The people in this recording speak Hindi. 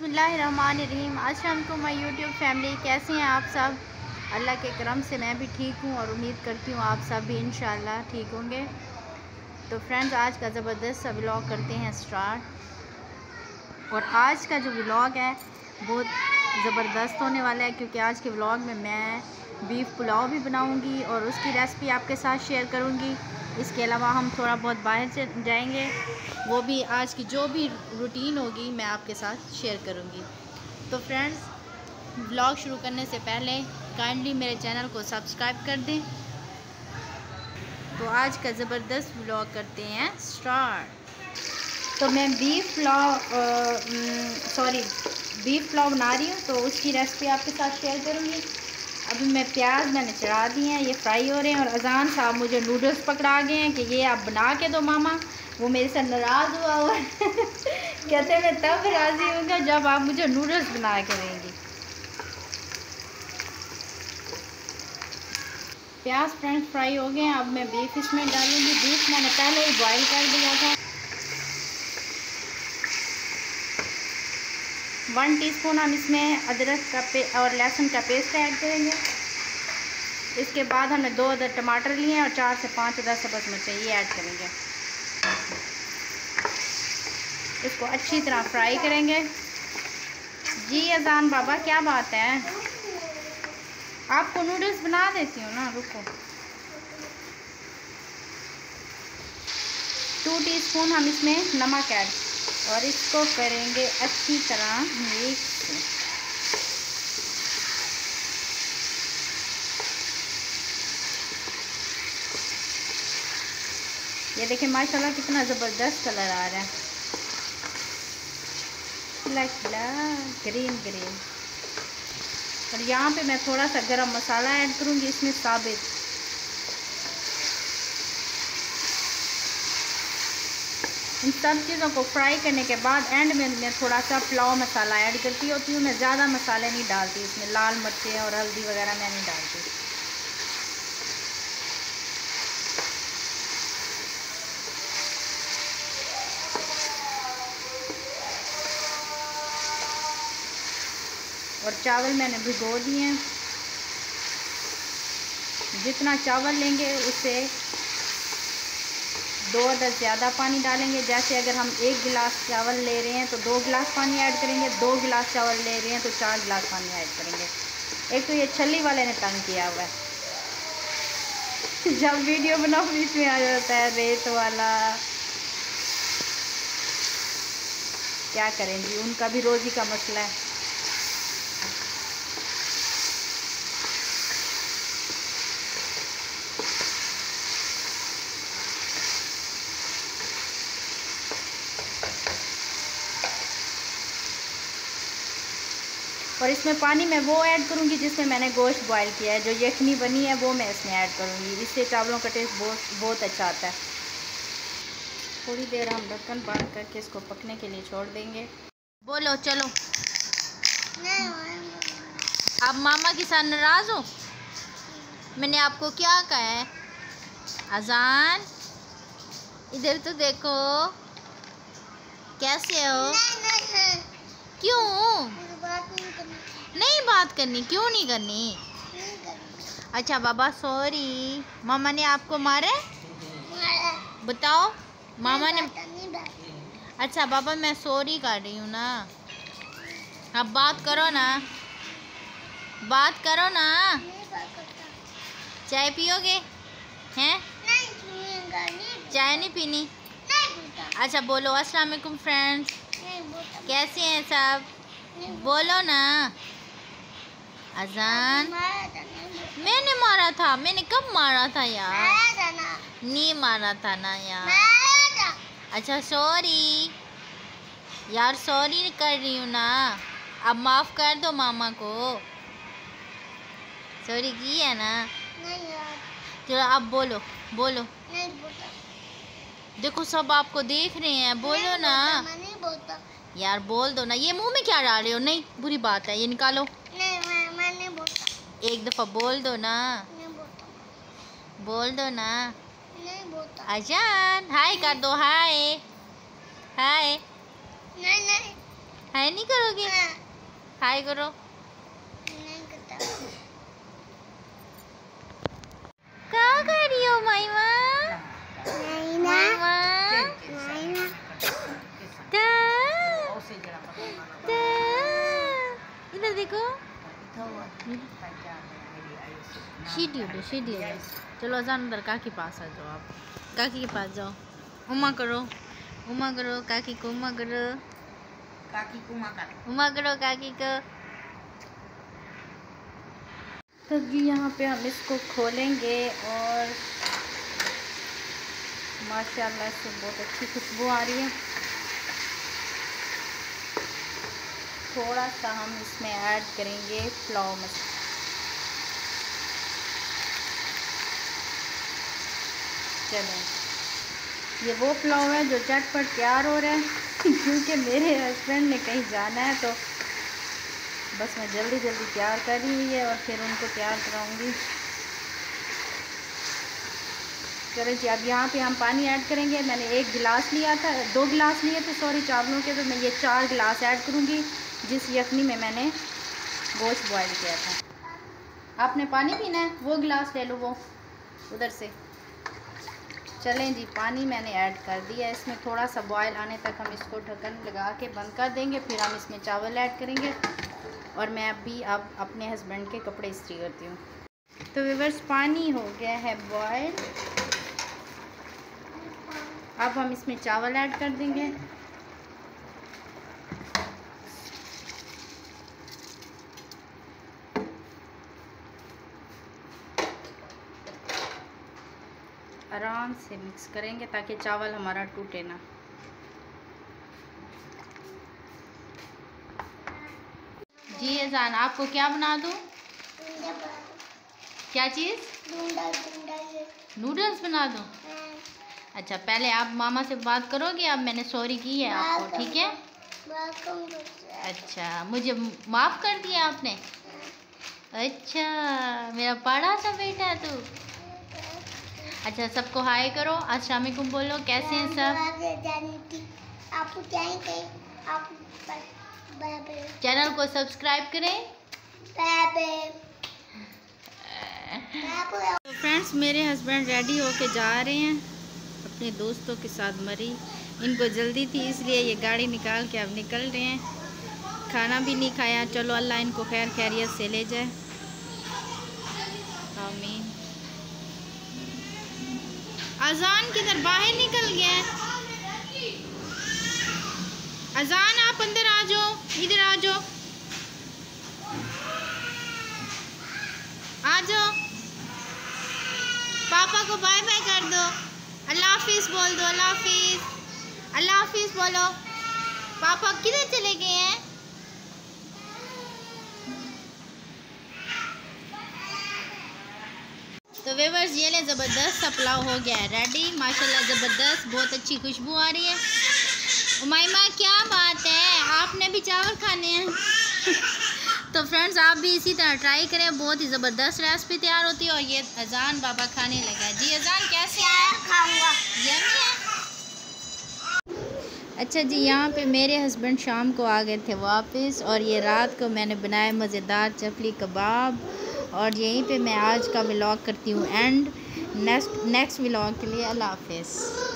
बसमीम अस्सलाम माई यूट्यूब फैमिली। कैसे हैं आप सब? अल्लाह के करम से मैं भी ठीक हूँ और उम्मीद करती हूँ आप सब भी इन ठीक होंगे। तो फ्रेंड्स, आज का ज़बरदस्त सा व्लॉग करते हैं स्टार्ट। और आज का जो व्लॉग है, बहुत ज़बरदस्त होने वाला है, क्योंकि आज के व्लॉग में मैं बीफ पुलाव भी बनाऊँगी और उसकी रेसिपी आपके साथ शेयर करूँगी। इसके अलावा हम थोड़ा बहुत बाहर जाएँगे। वो भी आज की जो भी रूटीन होगी, मैं आपके साथ शेयर करूँगी। तो फ्रेंड्स ब्लॉग शुरू करने से पहले काइंडली मेरे चैनल को सब्सक्राइब कर दें। तो आज का ज़बरदस्त ब्लॉग करते हैं। स्टार्ट तो मैं beef pulao sorry beef pulao बना रही हूँ तो उसकी रेसिपी आपके साथ शेयर करूँगी। अभी मैं प्याज मैंने चढ़ा दिए हैं, ये फ्राई हो रहे हैं और अजान साहब मुझे नूडल्स पकड़ा गए हैं कि ये आप बना के दो मामा। वो मेरे से नाराज़ हुआ हुआ है। कहते मैं तब राज़ी हूँ जब आप मुझे नूडल्स बना के देंगी। प्याज फ्रेंड्स फ्राई हो गए हैं, अब मैं बीफ इसमें डालूँगी। बीफ मैंने पहले ही बॉईल कर दिया था। वन टीस्पून हम इसमें अदरक का पे और लहसुन का पेस्ट ऐड करेंगे। इसके बाद हमने दो अदर टमाटर लिए हैं और चार से पाँच अदर सबस मिर्चें ये ऐड करेंगे। इसको अच्छी तरह फ्राई करेंगे। जी अजान बाबा, क्या बात है? आपको नूडल्स बना देती हूँ ना, रुको। टू टीस्पून हम इसमें नमक ऐड और इसको करेंगे अच्छी तरह मिक्स ये देखिए, माशाल्लाह कितना ज़बरदस्त कलर आ रहा है। खिला खिला ग्रीन ग्रीन और यहाँ पे मैं थोड़ा सा गरम मसाला ऐड करूँगी, इसमें साबित इन सब चीज़ों को फ्राई करने के बाद एंड में मैं थोड़ा सा पुलाव मसाला ऐड करती होती हूँ। मैं ज़्यादा मसाले नहीं डालती, इसमें लाल मिर्चें और हल्दी वगैरह मैं नहीं डालती। और चावल मैंने भिगो दिए हैं। जितना चावल लेंगे उससे दो अदर ज़्यादा पानी डालेंगे। जैसे अगर हम एक गिलास चावल ले रहे हैं तो दो गिलास पानी ऐड करेंगे, दो गिलास चावल ले रहे हैं तो चार गिलास पानी ऐड करेंगे। एक तो ये छली वाले ने तंग किया हुआ है। जब वीडियो बनाओ, बीच में आ जाता है रेत वाला। क्या करेंगी उनका भी रोज़ी का मसला है। और इसमें पानी मैं वो ऐड करूँगी जिसमें मैंने गोश्त बॉयल किया है। जो यखनी बनी है, वो मैं इसमें ऐड करूँगी। इससे चावलों का टेस्ट बहुत बहुत अच्छा आता है। थोड़ी देर हम ढक्कन बंद करके इसको पकने के लिए छोड़ देंगे। बोलो, चलो। आप मामा के साथ नाराज़ हो? मैंने आपको क्या कहा है? अजान, इधर तो देखो। कैसे हो? क्यों? नहीं बात करनी क्यों नहीं करनी? अच्छा बाबा सॉरी मामा ने आपको मारे? बताओ मामा ने अच्छा बाबा मैं सॉरी कर रही हूँ ना। अब बात करो ना। बात करो ना। चाय पियोगे? हैं? चाय नहीं पीनी? अच्छा बोलो अस्सलाम वालेकुम फ्रेंड्स कैसे हैं सब? बोलो ना। अजान। मैंने मारा था मैंने कब मारा था यार? नहीं मारा था ना यार। अच्छा सॉरी यार सॉरी कर रही हूँ ना। अब माफ़ कर दो मामा को। सॉरी की है ना। चलो अब बोलो बोलो। नहीं बोलता देखो सब आपको देख रहे हैं बोलो ना। यार बोल दो ना ये मुँह में क्या डाल रहे हो? नहीं बुरी बात है ये निकालो। नहीं मैं, मैं नहीं बोलता। एक दफ़ा बोल दो ना। नहीं बोलता। बोल दो ना। नहीं बोलता। अजान हाय कर दो हाय। हाय। नहीं नहीं। हाय नहीं करोगे? हाँ, हाय करो नहीं करता क्या कर रही हो माईमा नहीं ना माईमा नहीं ना ता ता इधर देखो शीटी उठे शीटी उठे चलो अजान अंदर काकी पास आ जाओ आप। काकी के पास जाओ। उमा करो। उमा करो काकी को उमा करो। काकी को माँ कर। उमा करो काकी को। तो जी यहाँ पे हम इसको खोलेंगे और माशाल्लाह से बहुत अच्छी खुशबू आ रही है। थोड़ा सा हम इसमें ऐड करेंगे फ्लावर मसाला। चलें। ये वो पुलाव है जो चटपट तैयार हो रहा है, क्योंकि मेरे हस्बैंड ने कहीं जाना है तो बस मैं जल्दी जल्दी तैयार कर रही हुई है और फिर उनको तैयार कराऊँगी। चलो जी, अब यहाँ पे हम पानी ऐड करेंगे। मैंने एक गिलास लिया था, दो गिलास लिए थे सॉरी चावलों के तो मैं ये चार गिलास ऐड करूँगी, जिस यखनी में मैंने गोश्त बॉयल किया था। आपने पानी पीना है? वो गिलास ले लो वो, उधर से। चलें जी, पानी मैंने ऐड कर दिया इसमें थोड़ा सा बॉयल आने तक हम इसको ढक्कन लगा के बंद कर देंगे, फिर हम इसमें चावल ऐड करेंगे और मैं अभी अब अपने हस्बैंड के कपड़े इस्त्री करती हूँ। तो विवर्स पानी हो गया है बॉयल अब हम इसमें चावल ऐड कर देंगे। आराम से मिक्स करेंगे ताकि चावल हमारा टूटे ना। जी अजान आपको क्या बना दूँ? क्या चीज़? नूडल्स बना दूँ? हाँ, अच्छा पहले आप मामा से बात करोगे अब मैंने सॉरी की है आपको ठीक है? अच्छा मुझे माफ़ कर दिया आपने। अच्छा मेरा बड़ा सा बेटा है तू। अच्छा सबको हाय करो। वालेकुम बोलो कैसे हैं सब? आप आप चैनल को सब्सक्राइब करें। तो फ्रेंड्स मेरे हस्बैंड रेडी होके जा रहे हैं। अपने दोस्तों के साथ मरी। इनको जल्दी थी इसलिए ये गाड़ी निकाल के अब निकल रहे हैं। खाना भी नहीं खाया। चलो अल्लाह इनको खैर खैरियत से ले जाए। अजान किधर बाहर निकल गया। है अजान, आप अंदर आ जाओ, इधर आ जाओ। आ जाओ। पापा को बाय बाय कर दो। अल्लाह हाफिज़ बोल दो, अल्लाह हाफिज़। अल्लाह हाफिज़ बोलो। पापा किधर चले गए हैं? वेवर्स ये ले ज़बरदस्त सा पुलाव हो गया है। रेडी माशाल्लाह ज़बरदस्त बहुत अच्छी खुशबू आ रही है। उमाइमा क्या बात है? आपने भी चावल खाने हैं। तो फ्रेंड्स आप भी इसी तरह ट्राई करें। बहुत ही ज़बरदस्त रेसिपी तैयार होती है और ये अजान बाबा खाने लगा जी अजान कैसे क्या खाऊँगा। है। अच्छा जी यहाँ पे मेरे हस्बैंड शाम को आ गए थे वापस और ये रात को मैंने बनाए मज़ेदार चपली कबाब। और यहीं पे मैं आज का व्लॉग करती हूँ. एंड नेक्स्ट नेक्स्ट व्लॉग के लिए अल्लाह हाफिज़.